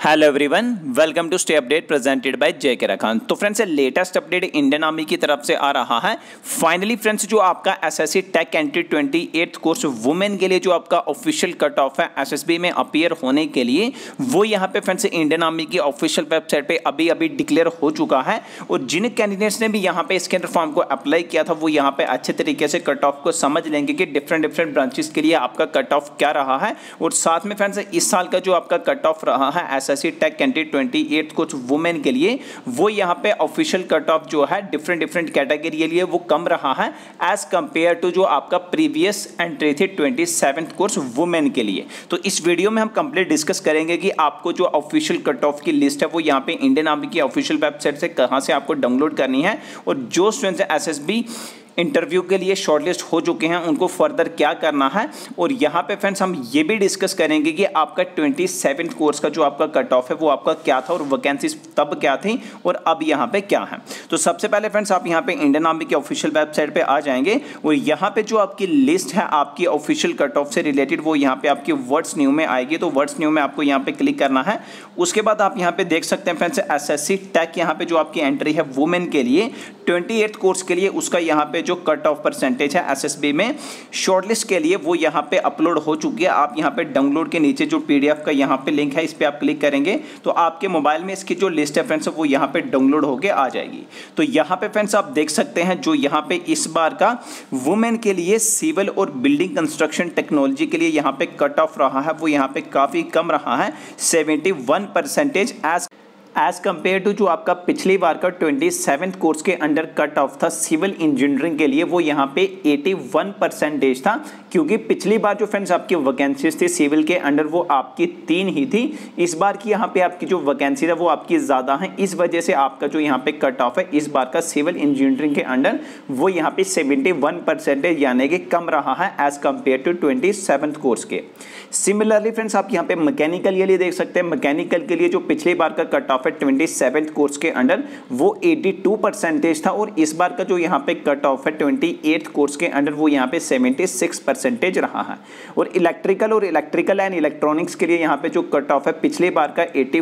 Hello everyone welcome to stay update presented by J K रखान तो friends latest update Indian army की तरफ़ से आ रहा है। फाइनली फ्रेंड्स जो आपका SSC tech entry twenty eight course women के लिए जो आपका ऑफिशियल कट ऑफ़ है एसएसबी में अपियर होने के लिए, वो यहाँ पे फ्रेंड्स इंडियन आर्मी की ऑफिशियल वेबसाइट पे अभी अभी डिक्लेयर हो चुका है। और जिन कैंडिडेट्स ने भी यहाँ पे इसके अंदर फॉर्म को अप्लाई किया था, वो यहाँ पे अच्छे तरीके से कट ऑफ़ को समझ लेंगे कि डिफरेंट डिफरेंट ब्रांचेस के लिए आपका कट ऑफ़ क्या रहा है। और साथ में फ्रेंड्स इस साल का जो आपका कट ऑफ़ रहा है एस एस टेक कैंटी ट्वेंटी एट कुछ वुमेन के लिए, वो यहाँ पे ऑफिशियल कट ऑफ़ जो है डिफरेंट डिफरेंट कैटेगरी के लिए वो कम रहा है एज कंपेयर टू जो आपका प्रीवियस एंट्री थी ट्वेंटी सेवेंथ कोर्स वुमेन के लिए। तो इस वीडियो में हम कंप्लीट डिस्कस करेंगे कि आपको जो ऑफिशियल कट ऑफ़ की लिस्ट है, वो यहाँ पे इंडियन आर्मी की ऑफिशियल वेबसाइट से कहाँ से आपको डाउनलोड करनी है, और जो students S S B interview के लिए शॉर्टलिस्ट हो चुके हैं, उनको फर्दर क्या करना है? और यहाँ पे फ्रेंड्स, हम ये भी डिस्कस करेंगे कि आपका ट्वेंटी सेवेंथ कोर्स का जो आपका कट ऑफ़ है, वो आपका क्या था और वैकेंसी तब क्या थी और अब यहाँ पे क्या है? तो सबसे पहले फ्रेंड्स, आप यहाँ पे इंडियन आर्मी की ऑफिशियल वेबसाइट पे आ जाएँगे और यहाँ पे जो आपकी लिस्ट है, आपकी ऑफिशियल कट ऑफ़ से रिलेटेड वो यहाँ पे आपकी वर्ड्स न्यू में आएगी। तो वर्ड्स न्यू में आपको यहाँ पे क्लिक करना है। उसके बाद आप यहाँ पे देख सकते हैं friends S S C tech यहाँ पे जो आपकी एंट्री है वुमेन के लिए ट्वेंटी कोर्स के लिए, उसका यहाँ पे जो कट ऑफ़ परसेंटेज है एसएसबी में शॉर्टलिस्ट के लिए वो यहाँ पे अपलोड हो चुकी है। आप यहाँ पे डाउनलोड के नीचे जो पीडीएफ का यहाँ पे लिंक है, इस पर आप क्लिक करेंगे तो आपके मोबाइल में इसकी जो लिस्ट है फ्रेंड्स वो यहाँ पे डाउनलोड होके आ जाएगी। तो यहाँ पे फ्रेंड्स आप देख सकते हैं जो यहाँ पे इस बार का वुमेन के लिए सिविल और बिल्डिंग कंस्ट्रक्शन टेक्नोलॉजी के लिए यहाँ पे कट ऑफ़ रहा है। वो यहाँ पे काफ़ी कम रहा है seventy one percentage as as compare to जो आपका पिछली बार का ट्वेंटी सेवन कोर्स के अंडर कट ऑफ़ था सिविल इंजीनियरिंग के लिए, वो यहाँ पे 81 परसेंटेज था, क्योंकि पिछली बार जो फ्रेंड्स आपकी वैकेंसीज थी सिविल के अंडर वो आपकी तीन ही थी। इस बार की यहाँ पे आपकी जो वैकेंसी है, वो आपकी ज़्यादा है। इस वजह से आपका जो यहाँ पे कट ऑफ़ है, इस बार का सिविल इंजीनियरिंग के अंडर वो यहाँ पे सेवेंटी परसेंटेज यानी कि कम रहा है as compare to twenty course के। सिमिलरली फ्रेंड्स आप यहाँ पे मैकेनिकल के लिए देख सकते हैं। मैकेनिकल के लिए जो पिछली बार का कट ऑफ़ है ट्वेंटी सेवन कोर्स के अंडर वो 82 परसेंटेज था और इस बार का जो यहाँ पे कट ऑफ़ है ट्वेंटी एट कोर्स के अंडर वो यहाँ पे 76 परसेंटेज रहा है और इलेक्ट्रिकल और इलेक्ट्रिकल एंड इलेक्ट्रॉनिक्स के लिए यहाँ पे जो कट ऑफ़ है पिछली बार का एटी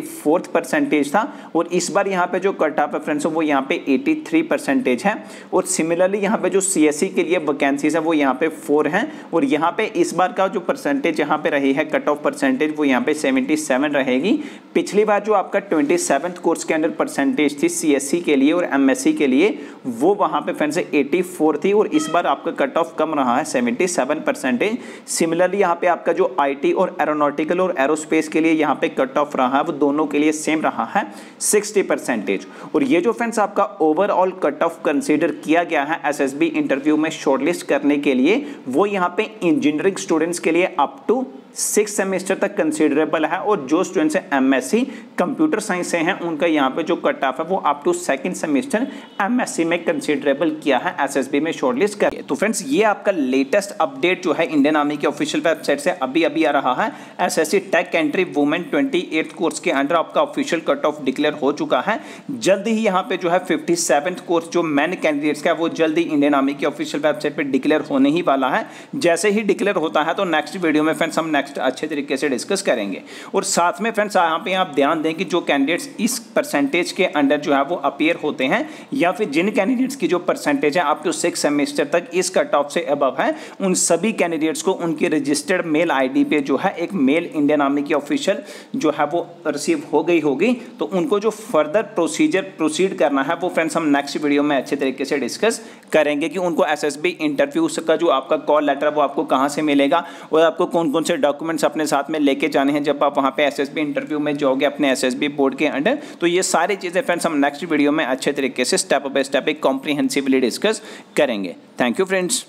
परसेंटेज था और इस बार यहाँ पे जो कट ऑफ़ है फ्रेंड्स वो यहाँ पे एटी परसेंटेज है और सिमिलरली यहाँ पे जो सी e के लिए वैकेंसीज है वो यहाँ पे फोर हैं और यहाँ पे इस बार का जो परसेंटेज यहाँ पे रही है कट ऑफ़ परसेंटेज वो यहाँ पे 77 रहेगी पिछली बार जो आपका ट्वेंटी कोर्स के अंदर परसेंटेज थी सी के लिए और एम के लिए। वो वहाँ पे फ्रेंड से 84 थी और इस बार आपका कट ऑफ़ कम रहा है 77 परसेंटेज सिमिलरली यहाँ पे आपका जो आईटी और एरोनॉटिकल और एरोस्पेस के लिए यहाँ पे कट ऑफ़ रहा है, वो दोनों के लिए सेम रहा है 60 परसेंटेज और ये जो फ्रेंड्स आपका ओवरऑल कट ऑफ़ कंसीडर किया गया है एसएसबी इंटरव्यू में शॉर्टलिस्ट करने के लिए, वो यहाँ पे इंजीनियरिंग स्टूडेंट्स के लिए अप टू सिक्स सेमेस्टर तक कंसिडरेबल है। और जो स्टूडेंट्स हैं एमएससी कंप्यूटर साइंस से हैं, उनका यहाँ पे जो कट ऑफ़ है, वो up to second semester MSc में कंसिडरेबल किया है एसएसबी में शॉर्टलिस्ट कर। तो फ्रेंड्स ये आपका लेटेस्ट अपडेट जो है इंडियन आर्मी की ऑफिशियल वेबसाइट से अभी अभी आ रहा है। SSC tech entry women twenty course के अंडर आपका ऑफिशियल कट ऑफ़ डिक्लेयर हो चुका है। जल्द ही यहाँ पे जो है फिफ्टी कोर्स जो मैन कैंडिडेट्स का वो जल्द ही इंडियन आर्मी की ऑफिशियल वेबसाइट पर डिक्लेयर होने ही वाला है। जैसे ही डिक्लेयर होता है तो नेक्स्ट वीडियो में फ्रेंड्स हम नेक्स्ट अच्छे तरीके से डिस्कस करेंगे। और साथ में फ्रेंड्स यहाँ पे आप ध्यान दें कि जो कैंडिडेट्स इस परसेंटेज के अंडर जो है वो अपेयर होते हैं, या फिर जिन कैंडिडेट्स की जो परसेंटेज है आपके सिक्स सेमेस्टर तक इस कट ऑफ़ से अबव है, उन सभी कैंडिडेट्स को उनकी रजिस्टर्ड मेल आईडी पे जो है एक मेल इंडियन आर्मी की ऑफिशियल जो है वो रिसीव हो गई होगी। तो उनको जो फर्दर प्रोसीजर प्रोसीड करना है, वो फ्रेंड्स हम नेक्स्ट वीडियो में अच्छे तरीके से डिस्कस करेंगे कि उनको एस इंटरव्यू का जो आपका कॉल लेटर वो आपको कहाँ से मिलेगा और आपको कौन कौन से डॉक्यूमेंट्स अपने साथ में लेके जाने हैं। जब आप वहाँ पे एसएसबी इंटरव्यू में जाओगे, अपने एसएसबी बोर्ड के अंडर तो ये सारी चीज़ें फ्रेंड्स हम नेक्स्ट वीडियो में अच्छे तरीके से स्टेप बाय स्टेप एक कॉम्प्रीहेंसिवली डिस्कस करेंगे. Thank you friends